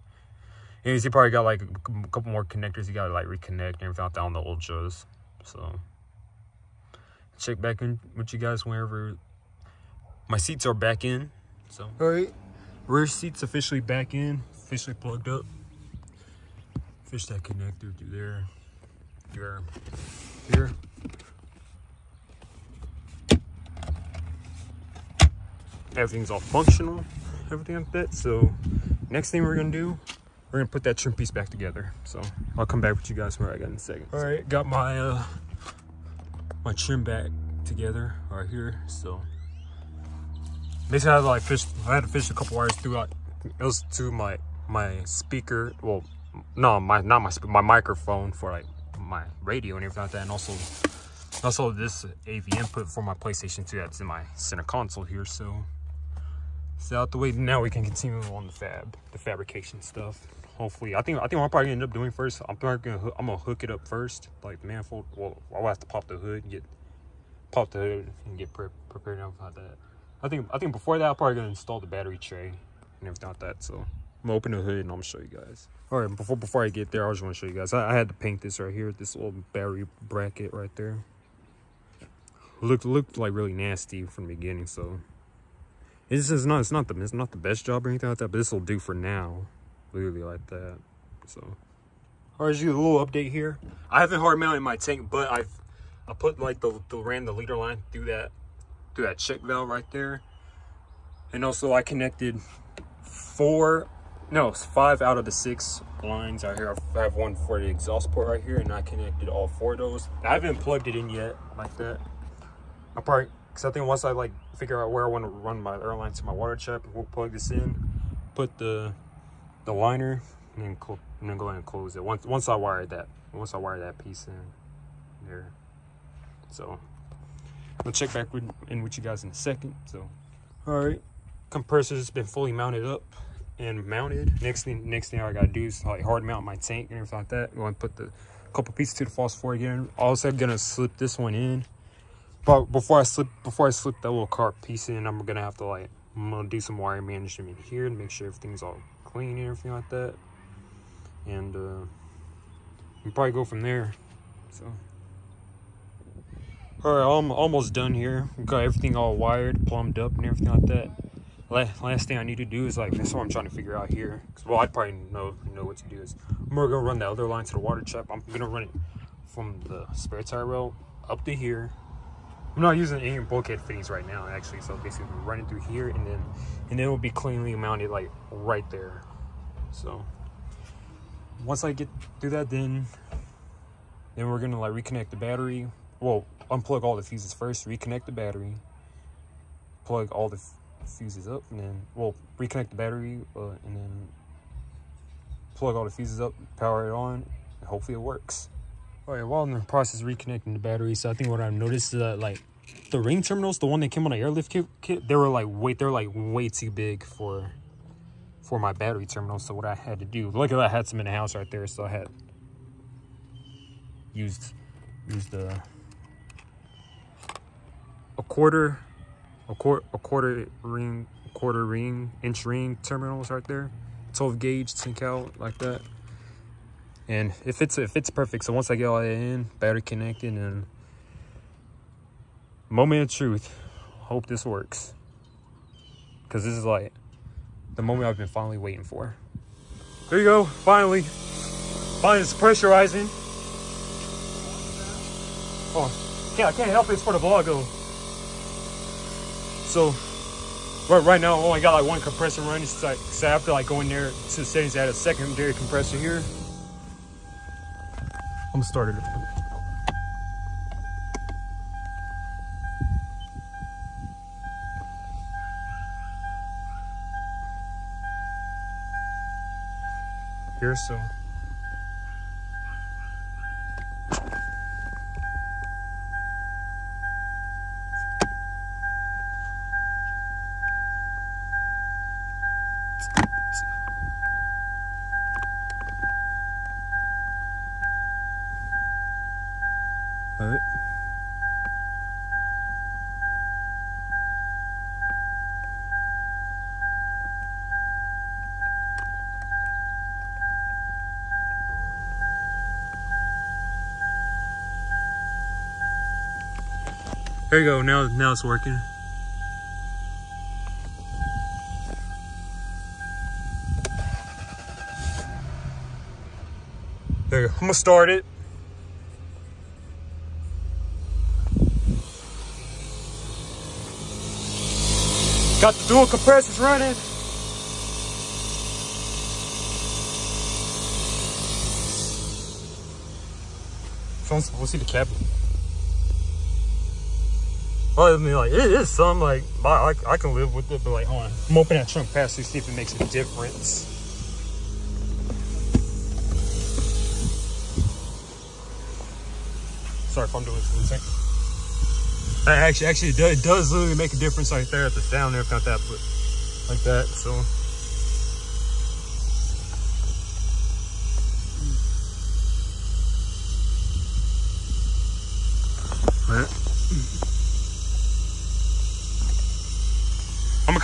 Anyways, you probably got like a couple more connectors you gotta like reconnect and everything that on the ultras. So check back in with you guys whenever my seats are back in. So all right, rear seats officially back in, officially plugged up. Fish that connector through there here, here. Everything's all functional, everything like that. So next thing we're gonna do, we're gonna put that trim piece back together. So I'll come back with you guys where I got in a second. All right, got my uh my trim back together right here. So basically I had to like fish I had to fish a couple wires throughout it was to my my speaker well no my not my my microphone for like my radio and everything like that and also also this AV input for my PlayStation 2 that's in my center console here so it's out the way now we can continue on the fab the fabrication stuff hopefully I think I think I'm probably end up doing first I'm probably gonna I'm gonna hook it up first like the manifold well I'll have to pop the hood and get pop the hood and get pre prepared enough like that I think I think before that I'm probably gonna install the battery tray and everything like that so I'm gonna open the hood and I'm gonna show you guys. All right, before before I get there, I just want to show you guys. I, I, had to paint this right here, this little battery bracket right there. Looked looked like really nasty from the beginning, so this is not it's not the it's not the best job or anything like that, but this will do for now, literally like that. So, right, just a little update here. I haven't hard mounted my tank, but I've I put like the, the ran the leader line through that through that check valve right there, and also I connected four no, it's five out of the six lines out here. I have one for the exhaust port right here, and I connected all four of those. I haven't plugged it in yet like that. I probably, because I think once I like figure out where I want to run my air lines to my water check, we'll plug this in, put the the liner, and then, and then go ahead and close it. Once once I wire that, once I wire that piece in there. So, I'll check back with, in with you guys in a second. So, all right, compressor's been fully mounted up and mounted. Next thing, next thing I gotta do is like hard mount my tank and everything like that. I'm gonna put the couple pieces to the false four again. Also I'm gonna slip this one in. But before I slip, before I slip that little cart piece in, I'm gonna have to like, I'm gonna do some wire management here to make sure everything's all clean and everything like that. And uh, we probably go from there. So. All right, I'm almost done here. Got everything all wired, plumbed up, and everything like that last thing I need to do is like that's what I'm trying to figure out here. Cause well, I probably know know what to do is I'm gonna run the other line to the water trap. I'm gonna run it from the spare tire rail up to here. I'm not using any bulkhead fittings right now, actually. So basically, we're running through here, and then and then it'll be cleanly mounted like right there. So once I get through that, then then we're gonna like reconnect the battery. Well, unplug all the fuses first, reconnect the battery, plug all the fuses up and then we'll reconnect the battery uh, and then plug all the fuses up power it on and hopefully it works Oh, all right while in the process of reconnecting the battery so i think what i've noticed is that like the ring terminals the one that came on the airlift kit, kit they were like wait, they're like way too big for for my battery terminal. So what i had to do luckily i had some in the house right there so i had used used the a quarter a quarter a quarter ring quarter ring inch ring terminals right there. 12 gauge 10 cal like that and if it's if it's perfect so once i get all that in battery connected and moment of truth hope this works. Because this is like the moment i've been finally waiting for. There you go finally. Finally it's pressurizing. Oh can't, i can't help it it's for the vlog though. So right, right now I only got like one compressor running so I, so I have to like go in there to the settings add a secondary compressor here I'm gonna start it. Here so There you go. Now, now it's working. There you go. I'm gonna start it. Got the dual compressors running. We'll see the cap. I mean, like, it is some, like, I, I can live with it, but, like, hold on. I'm opening that trunk past to see if it makes a difference. Sorry if I'm doing this. Uh, Actually, actually, it does, it does literally make a difference right there at the sound there, everything like that, but like that, so.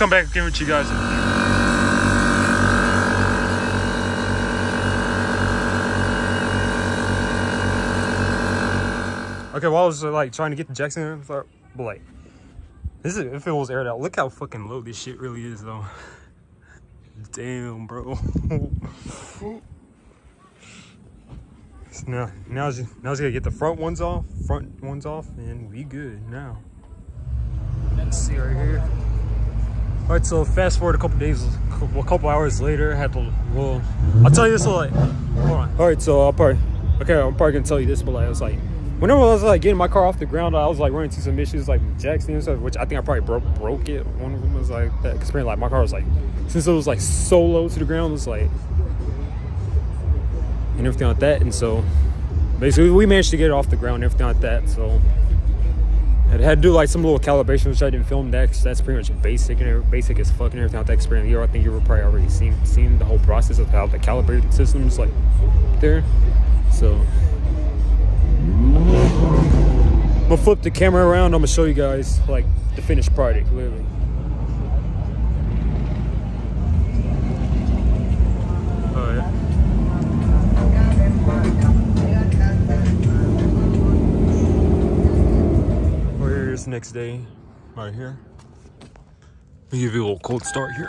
Come back again with you guys. Okay, while I was uh, like trying to get the jack stands, in, but like, this is if it was aired out. Look how fucking low this shit really is, though. Damn, bro. Now, now, I now I gotta get the front ones off, front ones off, and we good now. Let's see right here. All right, so fast forward a couple days, a couple hours later, I had to, well, I'll tell you this, like, hold on. All right, so I'll probably, okay, I'm probably gonna tell you this, but like, I was like, whenever I was like getting my car off the ground, I was like running into some issues like jack stands and stuff, which I think I probably broke broke it. One of them was like that experience, like my car was like, since it was like so low to the ground, it was like, and everything like that, and so basically we managed to get it off the ground and everything like that, so. It had to do like some little calibration, which I didn't film. 'cause that's pretty much basic and basic as fuck and everything like that experience. You, I think you were probably already seen seen the whole process of how the calibrated systems like there. So I'm gonna flip the camera around. I'm gonna show you guys like the finished product, literally. Alright. Well, here's the next day, right here. Let me give you a little cold start here.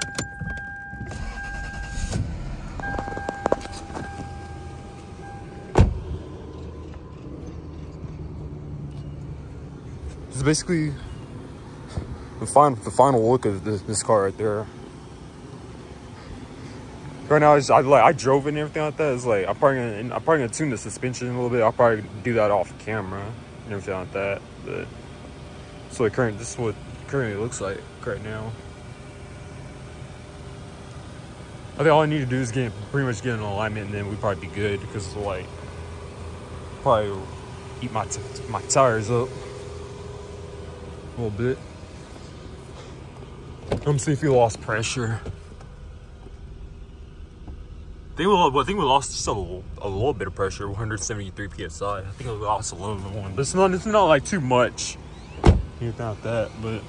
This is basically the final, the final look of this, this car right there. Right now, I, just, I like I drove it and everything like that. It's like I'm probably gonna, I'm probably gonna tune the suspension a little bit. I'll probably do that off camera and everything like that. But so the current, this is what currently looks like right now. I think all I need to do is get pretty much get an alignment, and then we'd probably be good because it's like probably eat my my tires up a little bit. Let me see if we lost pressure. I think we, lo- I think we lost just a little, a little bit of pressure, 173 psi. I think we lost a little bit one, but it's not, it's not like too much. Like that, but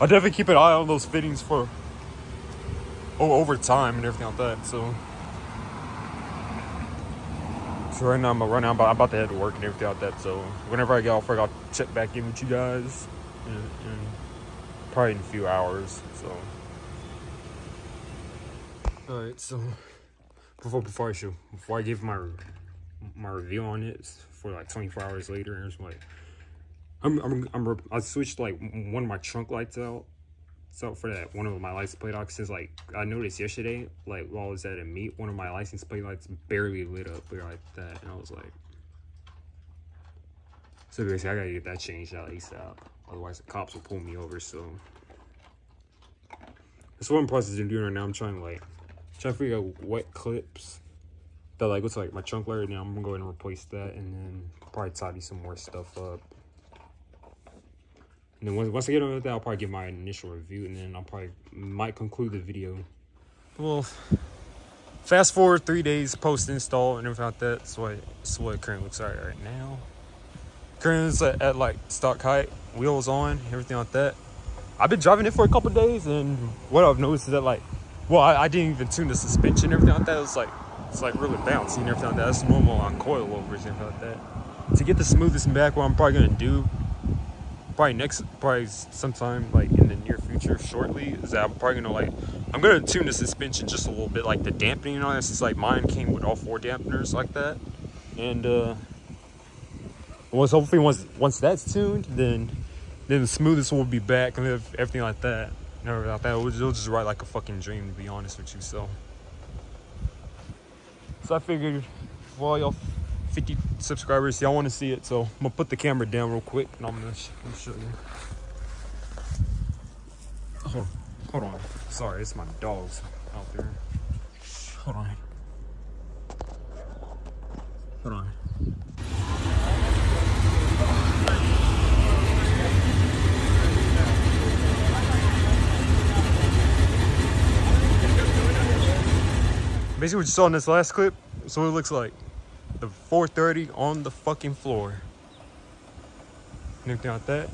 I'll definitely keep an eye on those fittings for oh, over time and everything like that. So, so right now I'm gonna run out. I'm about to head to work and everything like that. So whenever I get off work, I'll check back in with you guys, in, in probably in a few hours. So, all right. So before before I show before I give my my review on it for like 24 hours later, and it's like I'm I'm I'm I switched like one of my trunk lights out so for that one of my license plate boxes like i noticed yesterday like while i was at a meet one of my license plate lights barely lit up like that and i was like so basically i gotta get that changed out asap otherwise the cops will pull me over so. That's what i'm processing doing right now i'm trying to like trying to figure out what clips that like looks like my trunk light right now i'm gonna go ahead and replace that and then probably tidy some more stuff up and then once, once I get with that, I'll probably give my initial review, and then I'll probably might conclude the video. Well, fast forward three days post install and everything like that. That's what that's what it currently looks like right now. Currently it's at, at like stock height, wheels on, everything like that. I've been driving it for a couple days, and what I've noticed is that like, well, I, I didn't even tune the suspension, everything like that. It's like it's like really bouncy and everything like that. That's normal on coilovers and everything like that. To get the smoothest back, what I'm probably gonna do probably next probably sometime like in the near future shortly is that i'm probably gonna like i'm gonna tune the suspension just a little bit like the dampening on this is like mine came with all four dampeners like that. And uh once hopefully once once that's tuned then then the smoothest will be back and everything like that. Never like that it'll, it'll just ride like a fucking dream to be honest with you so. So i figured for all y'all 50 subscribers. Y'all want to see it, so I'm gonna put the camera down real quick and I'm gonna, I'm show you. Hold on, hold on. Sorry, it's my dogs out there. Hold on. Hold on. Basically what you saw in this last clip, so it looks like the 430 on the fucking floor. Anything like that?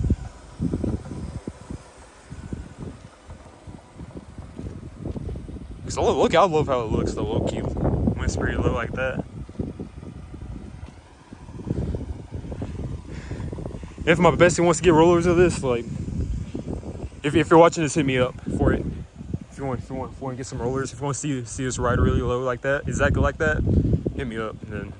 So look, I love how it looks, the low key pretty low like that. If my bestie wants to get rollers of this, like, if, if you're watching this, hit me up for it. If you want, if you want, if you want to get some rollers, if you want to see see us ride really low like that, exactly like that, hit me up, and then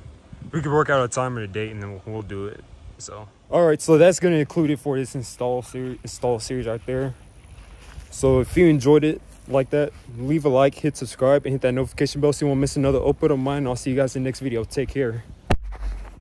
we could work out a time and a date and then we'll, we'll do it so. All right so that's going to include it for this install series install series right there. So if you enjoyed it like that leave a like hit subscribe and hit that notification bell so you won't miss another upload of mine. I'll see you guys in the next video. Take care